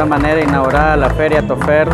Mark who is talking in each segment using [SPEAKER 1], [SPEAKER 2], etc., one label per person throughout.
[SPEAKER 1] esta manera inaugurada la Feria Tofer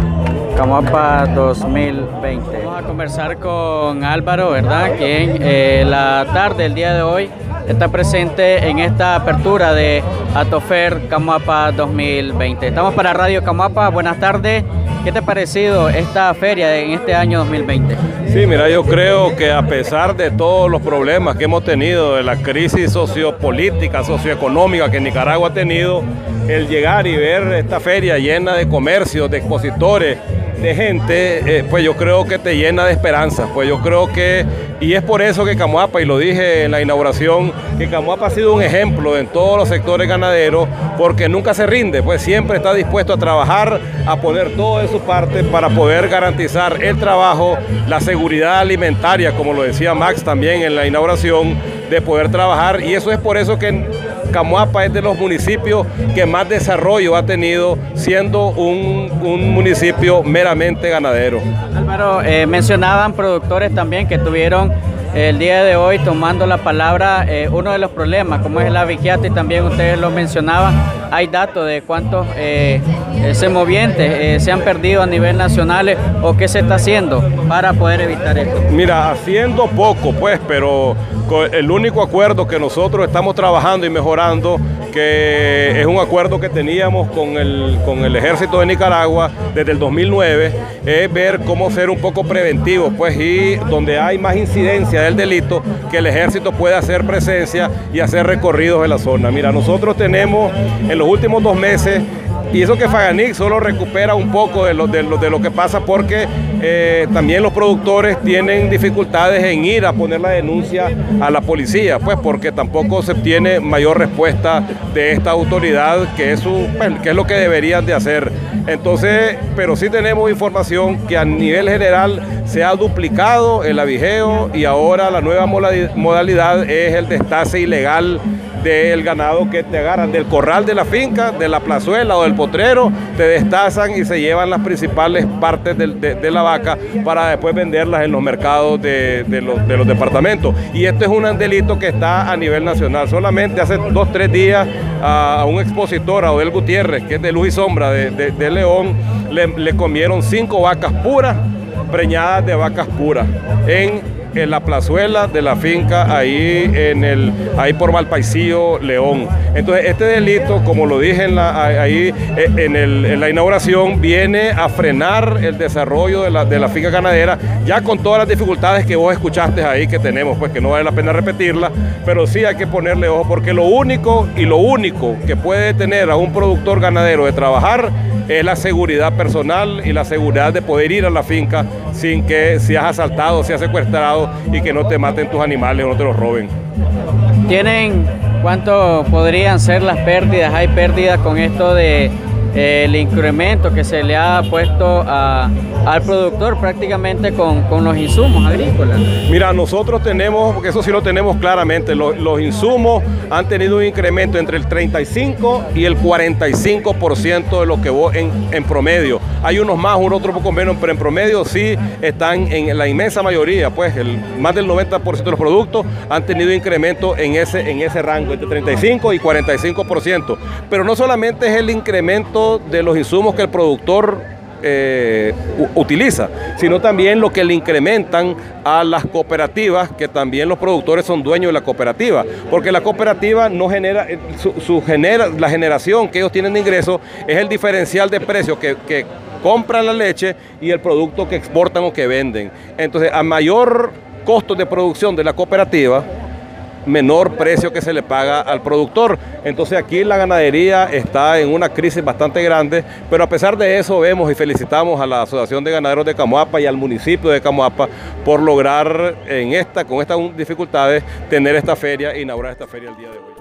[SPEAKER 1] Camuapa 2020. Vamos a conversar con Álvaro, ¿verdad? Quien eh, la tarde, el día de hoy, está presente en esta apertura de Atofer Camuapa 2020. Estamos para Radio Camuapa, buenas tardes. ¿Qué te ha parecido esta feria en este año 2020?
[SPEAKER 2] Sí, mira, yo creo que a pesar de todos los problemas que hemos tenido, de la crisis sociopolítica, socioeconómica que Nicaragua ha tenido, el llegar y ver esta feria llena de comercios, de expositores, de gente, eh, pues yo creo que te llena de esperanza. Pues yo creo que, y es por eso que Camuapa, y lo dije en la inauguración, que Camuapa ha sido un ejemplo en todos los sectores ganaderos, porque nunca se rinde, pues siempre está dispuesto a trabajar, a poner todo de su parte para poder garantizar el trabajo, la seguridad alimentaria, como lo decía Max también en la inauguración, de poder trabajar. Y eso es por eso que Camuapa es de los municipios que más desarrollo ha tenido, siendo un, municipio meramente ganadero.
[SPEAKER 1] Álvaro, eh, mencionaban productores también que tuvieron el día de hoy tomando la palabra eh, uno de los problemas, como es la vigiata y también ustedes lo mencionaban, hay datos de cuántos eh, semovientes se han perdido a nivel nacional o qué se está haciendo para poder evitar esto.
[SPEAKER 2] Mira, haciendo poco pues, pero el único acuerdo que nosotros estamos trabajando y mejorando, que es un acuerdo que teníamos con el, con el ejército de Nicaragua desde el 2009, es ver cómo ser un poco preventivo, pues, y donde hay más incidencia del delito, que el ejército pueda hacer presencia y hacer recorridos en la zona. Mira, nosotros tenemos en los últimos dos meses y eso que Faganic solo recupera un poco de lo, de lo, que pasa porque eh, también los productores tienen dificultades en ir a poner la denuncia a la policía, pues porque tampoco se obtiene mayor respuesta de esta autoridad que es, su, pues, que es lo que deberían de hacer. Entonces, pero sí tenemos información que a nivel general se ha duplicado el avigeo y ahora la nueva modalidad es el destace ilegal del ganado que te agarran del corral de la finca, de la plazuela o del potrero, te destazan y se llevan las principales partes de, la vaca para después venderlas en los mercados de, los, departamentos. Y esto es un delito que está a nivel nacional. Solamente hace dos, tres días a, un expositor, a Odel Gutiérrez, que es de luz y sombra de, León, le, le comieron cinco vacas puras preñadas de vacas puras en en la plazuela de la finca ahí, en el, ahí por Valpaisillo, León. Entonces, este delito, como lo dije en la, ahí eh, en, la inauguración, viene a frenar el desarrollo de la, de la finca ganadera, ya con todas las dificultades que vos escuchaste ahí que tenemos, pues que no vale la pena repetirla, pero sí hay que ponerle ojo, porque lo único y lo único que puede tener a un productor ganadero de trabajar es la seguridad personal y la seguridad de poder ir a la finca sin que seas asaltado, seas secuestrado y que no te maten tus animales o no te los roben.
[SPEAKER 1] ¿Tienen cuánto podrían ser las pérdidas? ¿Hay pérdidas con esto de el incremento que se le ha puesto al productor prácticamente con, los insumos agrícolas?
[SPEAKER 2] Mira, nosotros tenemos, porque eso sí lo tenemos claramente, los, insumos han tenido un incremento entre el 35 y el 45% de lo que vos en, en promedio. Hay unos más, unos otros poco menos, pero en promedio sí están en la inmensa mayoría, pues más del 90% de los productos han tenido incremento en ese, en ese rango, entre 35 y 45%. Pero no solamente es el incremento de los insumos que el productor eh, utiliza, sino también lo que le incrementan a las cooperativas, que también los productores son dueños de la cooperativa, porque la cooperativa no genera, eh, su, genera la generación que ellos tienen de ingresos es el diferencial de precios que compran la leche y el producto que exportan o que venden. Entonces, a mayor costo de producción de la cooperativa, menor precio que se le paga al productor. Entonces aquí la ganadería está en una crisis bastante grande, pero a pesar de eso vemos y felicitamos a la Asociación de Ganaderos de Camoapa y al municipio de Camoapa por lograr en esta, con estas dificultades, tener esta feria, inaugurar esta feria el día de hoy.